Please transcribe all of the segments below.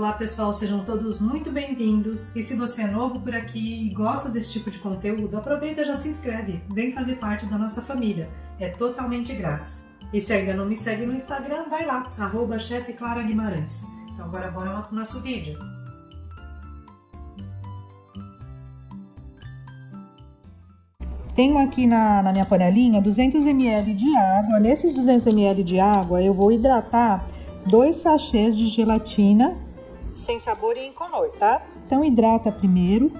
Olá pessoal, sejam todos muito bem-vindos. E se você é novo por aqui e gosta desse tipo de conteúdo, aproveita e já se inscreve. Vem fazer parte da nossa família. É totalmente grátis. E se ainda não me segue no Instagram, vai lá, arroba Clara Guimarães. Então agora bora lá pro nosso vídeo. Tenho aqui na, na minha panelinha 200 ml de água. Nesses 200 ml de água, eu vou hidratar dois sachês de gelatina sem sabor e incolor, tá? Então, hidrata primeiro.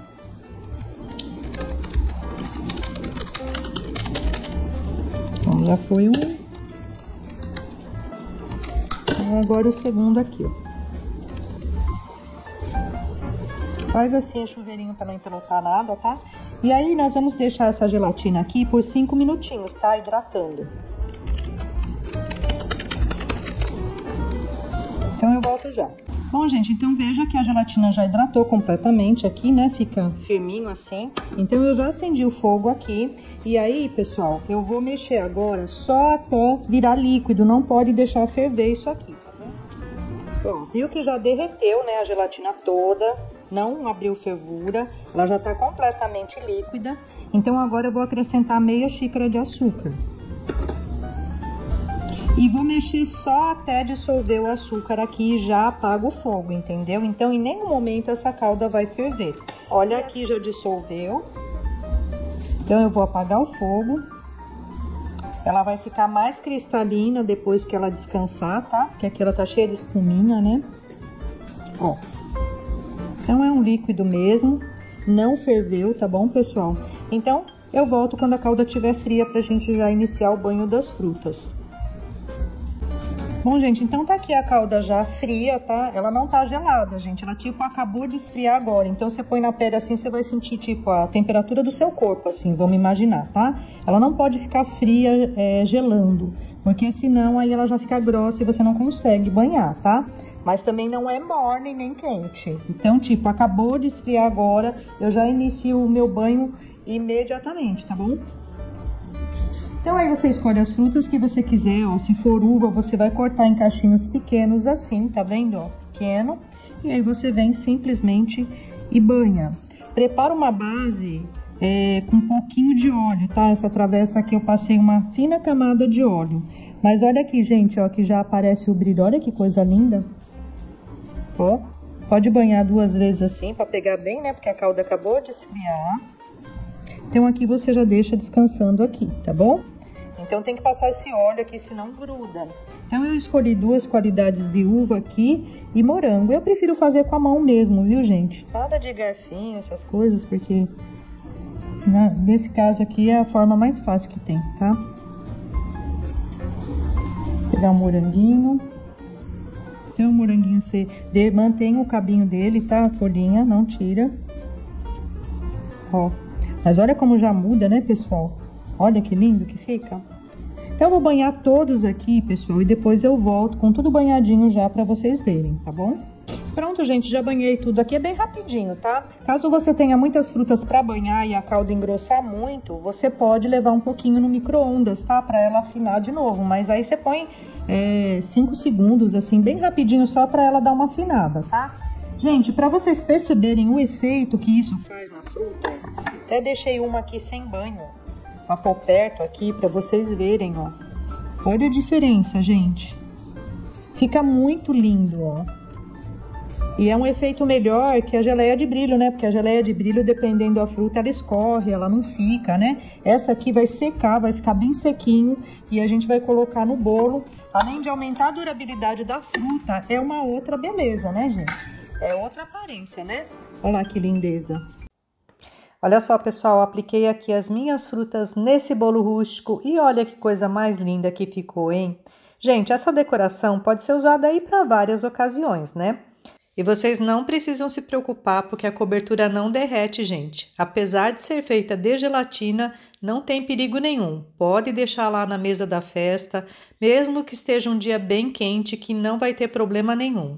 Então, já foi um. Então, agora o segundo aqui, ó. Faz assim o chuveirinho para não empelotar nada, tá? E aí nós vamos deixar essa gelatina aqui por 5 minutinhos, tá? Hidratando. Então eu volto já. Bom, gente, então veja que a gelatina já hidratou completamente aqui, né? Fica firminho assim. Então eu já acendi o fogo aqui. E aí, pessoal, eu vou mexer agora só até virar líquido. Não pode deixar ferver isso aqui, tá bom? Bom, viu que já derreteu, né, a gelatina toda não abriu fervura, ela já está completamente líquida. Então agora eu vou acrescentar meia xícara de açúcar. E vou mexer só até dissolver o açúcar aqui e já apago o fogo, entendeu? Então em nenhum momento essa calda vai ferver. Olha aqui já dissolveu. Então eu vou apagar o fogo. Ela vai ficar mais cristalina depois que ela descansar, tá? Porque aqui ela tá cheia de espuminha, né? Ó. Então é um líquido mesmo, não ferveu, tá bom, pessoal? Então eu volto quando a calda estiver fria pra gente já iniciar o banho das frutas. Bom, gente, então tá aqui a calda já fria, tá? Ela não tá gelada, gente. Ela, tipo, acabou de esfriar agora. Então, você põe na pele assim, você vai sentir, tipo, a temperatura do seu corpo, assim, vamos imaginar, tá? Ela não pode ficar fria, é, gelando, porque senão aí ela já fica grossa e você não consegue banhar, tá? mas também não é morna nem quente. Então, tipo, acabou de esfriar agora, eu já inicio o meu banho imediatamente, tá bom? Então aí você escolhe as frutas que você quiser, ó. Se for uva, você vai cortar em cachinhos pequenos assim, tá vendo? Ó, pequeno. E aí você vem simplesmente e banha. Prepara uma base é, com um pouquinho de óleo, tá? Essa travessa aqui eu passei uma fina camada de óleo. Mas olha aqui, gente, ó, que já aparece o brilho. Olha que coisa linda. Ó, pode banhar duas vezes assim para pegar bem, né? Porque a calda acabou de esfriar. Então aqui você já deixa descansando aqui, tá bom? Então tem que passar esse óleo aqui, senão gruda. Então eu escolhi duas qualidades de uva aqui e morango. Eu prefiro fazer com a mão mesmo, viu, gente? Nada de garfinho, essas coisas, porque nesse caso aqui é a forma mais fácil que tem, tá? Vou pegar um moranguinho. Então o moranguinho você mantém o cabinho dele, tá? A folhinha, não tira. Ó. Mas olha como já muda, né, pessoal? Olha que lindo que fica. Então eu vou banhar todos aqui, pessoal, e depois eu volto com tudo banhadinho já para vocês verem, tá bom? Pronto, gente, já banhei tudo aqui, é bem rapidinho, tá? Caso você tenha muitas frutas para banhar e a calda engrossar muito, você pode levar um pouquinho no micro-ondas, tá? Para ela afinar de novo, mas aí você põe 5 é, segundos, assim, bem rapidinho, só para ela dar uma afinada, tá? Gente, para vocês perceberem o efeito que isso faz na fruta, até deixei uma aqui sem banho, pra pôr perto aqui, para vocês verem, ó. Olha a diferença, gente. Fica muito lindo, ó. E é um efeito melhor que a geleia de brilho, né? Porque a geleia de brilho, dependendo da fruta, ela escorre, ela não fica, né? Essa aqui vai secar, vai ficar bem sequinho e a gente vai colocar no bolo. Além de aumentar a durabilidade da fruta, é uma outra beleza, né, gente? É outra aparência, né? Olha lá que lindeza. Olha só, pessoal, apliquei aqui as minhas frutas nesse bolo rústico e olha que coisa mais linda que ficou, hein? Gente, essa decoração pode ser usada aí para várias ocasiões, né? E vocês não precisam se preocupar porque a cobertura não derrete, gente. Apesar de ser feita de gelatina, não tem perigo nenhum. Pode deixar lá na mesa da festa, mesmo que esteja um dia bem quente, que não vai ter problema nenhum.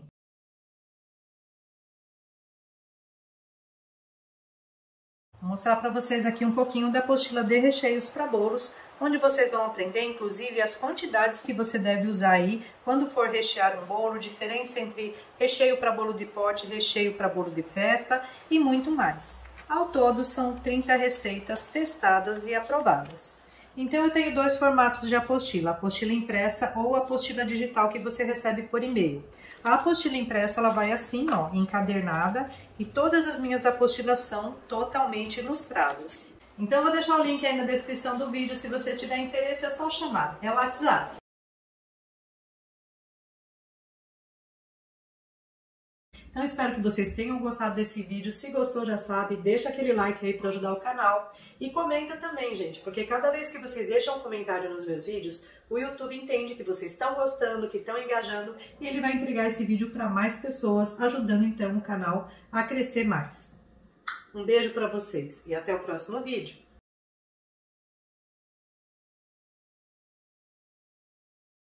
Vou mostrar para vocês aqui um pouquinho da apostila de recheios para bolos, onde vocês vão aprender, inclusive, as quantidades que você deve usar aí quando for rechear um bolo, diferença entre recheio para bolo de pote, recheio para bolo de festa e muito mais. Ao todo, são 30 receitas testadas e aprovadas. Então, eu tenho dois formatos de apostila, apostila impressa ou apostila digital que você recebe por e-mail. A apostila impressa, ela vai assim, ó, encadernada, e todas as minhas apostilas são totalmente ilustradas. Então, eu vou deixar o link aí na descrição do vídeo, se você tiver interesse é só chamar, é o WhatsApp. Então, espero que vocês tenham gostado desse vídeo. Se gostou, já sabe, deixa aquele like aí para ajudar o canal. E comenta também, gente, porque cada vez que vocês deixam um comentário nos meus vídeos, o YouTube entende que vocês estão gostando, que estão engajando, e ele vai entregar esse vídeo para mais pessoas, ajudando então o canal a crescer mais. Um beijo para vocês e até o próximo vídeo.